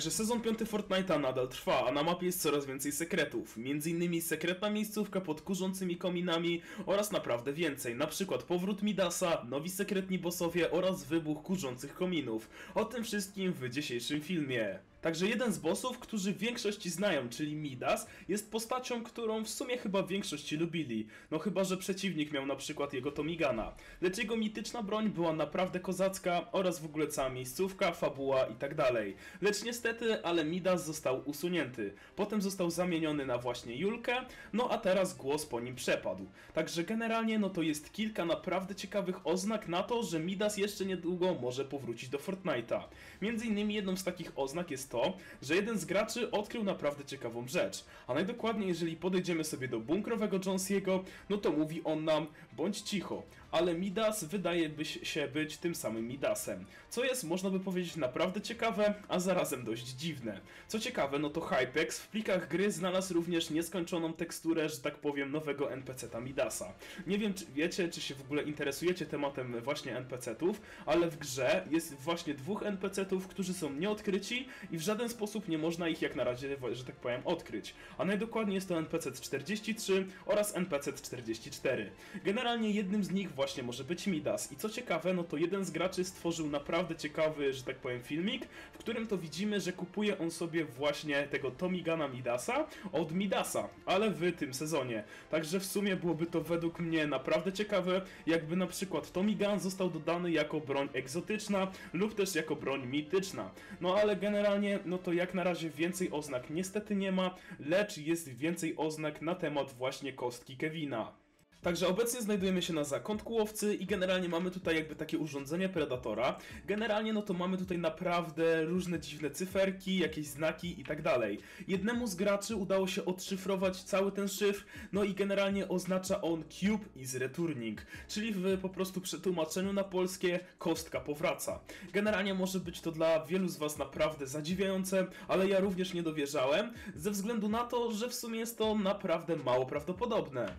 że sezon 5 Fortnite'a nadal trwa, a na mapie jest coraz więcej sekretów. Między innymi sekretna miejscówka pod kurzącymi kominami oraz naprawdę więcej. Na przykład powrót Midasa, nowi sekretni bossowie oraz wybuch kurzących kominów. O tym wszystkim w dzisiejszym filmie. Także jeden z bossów, którzy w większości znają, czyli Midas, jest postacią, którą w sumie chyba większości lubili. No chyba, że przeciwnik miał na przykład jego Tomigana. Lecz jego mityczna broń była naprawdę kozacka oraz w ogóle cała miejscówka, fabuła i tak. Lecz niestety, ale Midas został usunięty. Potem został zamieniony na właśnie Julkę, no a teraz głos po nim przepadł. Także generalnie no to jest kilka naprawdę ciekawych oznak na to, że Midas jeszcze niedługo może powrócić do Fortnite'a. Między innymi jedną z takich oznak jest to, że jeden z graczy odkrył naprawdę ciekawą rzecz. A najdokładniej, jeżeli podejdziemy sobie do bunkrowego Jonesiego, no to mówi on nam, bądź cicho, ale Midas wydaje by się być tym samym Midasem. Co jest, można by powiedzieć, naprawdę ciekawe, a zarazem dość dziwne. Co ciekawe, no to Hypex w plikach gry znalazł również nieskończoną teksturę, że tak powiem, nowego NPC-ta Midasa. Nie wiem, czy wiecie, czy się w ogóle interesujecie tematem właśnie NPC-ów, ale w grze jest właśnie dwóch NPC-ów, którzy są nieodkryci i w żaden sposób nie można ich jak na razie, że tak powiem, odkryć. A najdokładniej jest to NPC 43 oraz NPC 44. Generalnie jednym z nich właśnie może być Midas. I co ciekawe, no to jeden z graczy stworzył naprawdę ciekawy, że tak powiem, filmik, w którym to widzimy, że kupuje on sobie właśnie tego Tomigana Midasa od Midasa, ale w tym sezonie. Także w sumie byłoby to według mnie naprawdę ciekawe, jakby na przykład Tomigan został dodany jako broń egzotyczna lub też jako broń mityczna. No ale generalnie, no to jak na razie więcej oznak niestety nie ma, lecz jest więcej oznak na temat właśnie kostki Kevina. Także obecnie znajdujemy się na zakątku łowcy i generalnie mamy tutaj jakby takie urządzenie Predatora. Generalnie no to mamy tutaj naprawdę różne dziwne cyferki, jakieś znaki i tak dalej. Jednemu z graczy udało się odszyfrować cały ten szyfr, no i generalnie oznacza on Cube is returning, czyli w po prostu przetłumaczeniu na polskie kostka powraca. Generalnie może być to dla wielu z was naprawdę zadziwiające, ale ja również nie dowierzałem, ze względu na to, że w sumie jest to naprawdę mało prawdopodobne.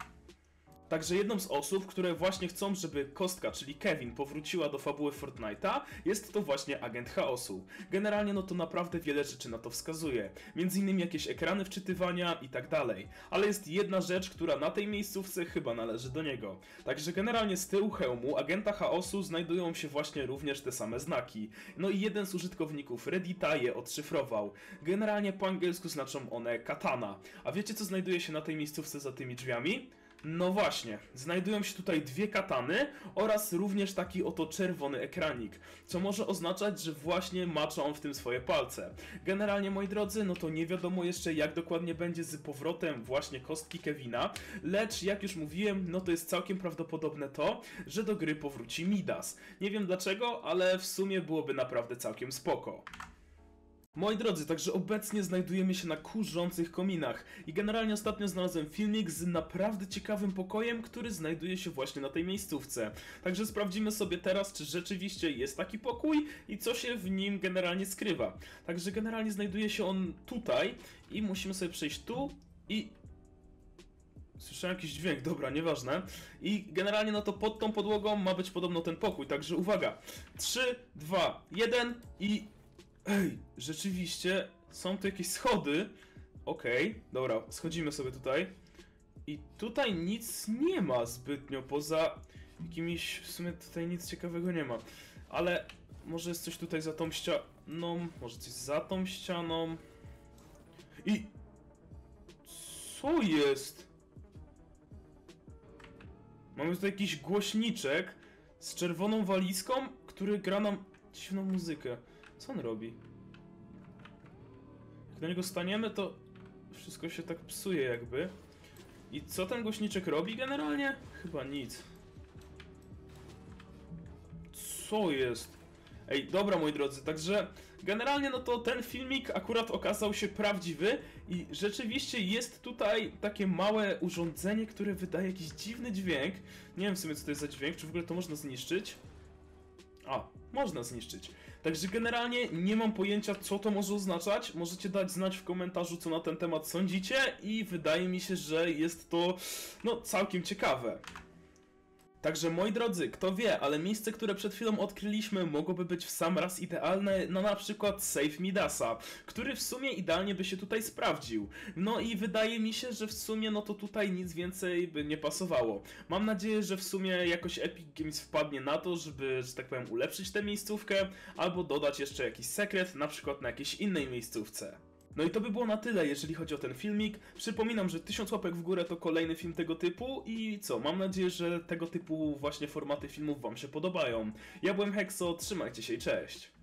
Także jedną z osób, które właśnie chcą, żeby Kostka, czyli Kevin, powróciła do fabuły Fortnite'a, jest to właśnie agent chaosu. Generalnie no to naprawdę wiele rzeczy na to wskazuje. Między innymi jakieś ekrany wczytywania i tak dalej. Ale jest jedna rzecz, która na tej miejscówce chyba należy do niego. Także generalnie z tyłu hełmu agenta chaosu znajdują się właśnie również te same znaki. No i jeden z użytkowników Reddita je odszyfrował. Generalnie po angielsku znaczą one katana. A wiecie co znajduje się na tej miejscówce za tymi drzwiami? No właśnie, znajdują się tutaj dwie katany oraz również taki oto czerwony ekranik, co może oznaczać, że właśnie macza on w tym swoje palce. Generalnie, moi drodzy, no to nie wiadomo jeszcze jak dokładnie będzie z powrotem właśnie kostki Kevina, lecz jak już mówiłem, no to jest całkiem prawdopodobne to, że do gry powróci Midas. Nie wiem dlaczego, ale w sumie byłoby naprawdę całkiem spoko. Moi drodzy, także obecnie znajdujemy się na kurzących kominach i generalnie ostatnio znalazłem filmik z naprawdę ciekawym pokojem, który znajduje się właśnie na tej miejscówce. Także sprawdzimy sobie teraz, czy rzeczywiście jest taki pokój i co się w nim generalnie skrywa. Także generalnie znajduje się on tutaj i musimy sobie przejść tu i Słyszałem jakiś dźwięk, dobra, nieważne. I generalnie no to pod tą podłogą ma być podobno ten pokój, także uwaga. 3, 2, 1 i Ej, rzeczywiście są tu jakieś schody. Okej, okay, dobra, schodzimy sobie tutaj. I tutaj nic nie ma zbytnio, poza jakimiś, w sumie tutaj nic ciekawego nie ma. Ale może jest coś tutaj za tą ścianą, może coś za tą ścianą. I... Co jest? Mamy tutaj jakiś głośniczek z czerwoną walizką, który gra nam dziwną muzykę. Co on robi? Jak do niego staniemy, to wszystko się tak psuje jakby. I co ten głośniczek robi generalnie? Chyba nic. Co jest? Ej, dobra moi drodzy, także generalnie no to ten filmik akurat okazał się prawdziwy i rzeczywiście jest tutaj takie małe urządzenie, które wydaje jakiś dziwny dźwięk. Nie wiem w sumie co to jest za dźwięk, czy w ogóle to można zniszczyć. A, można zniszczyć. Także generalnie nie mam pojęcia, co to może oznaczać. Możecie dać znać w komentarzu, co na ten temat sądzicie i wydaje mi się, że jest to, no, całkiem ciekawe. Także moi drodzy, kto wie, ale miejsce, które przed chwilą odkryliśmy, mogłoby być w sam raz idealne na na przykład Safe Midasa, który w sumie idealnie by się tutaj sprawdził. No i wydaje mi się, że w sumie no to tutaj nic więcej by nie pasowało. Mam nadzieję, że w sumie jakoś Epic Games wpadnie na to, żeby, że tak powiem, ulepszyć tę miejscówkę, albo dodać jeszcze jakiś sekret, na przykład na jakiejś innej miejscówce. No i to by było na tyle, jeżeli chodzi o ten filmik. Przypominam, że 1000 łapek w górę to kolejny film tego typu i co, mam nadzieję, że tego typu właśnie formaty filmów wam się podobają. Ja byłem Hexo, trzymajcie się i cześć!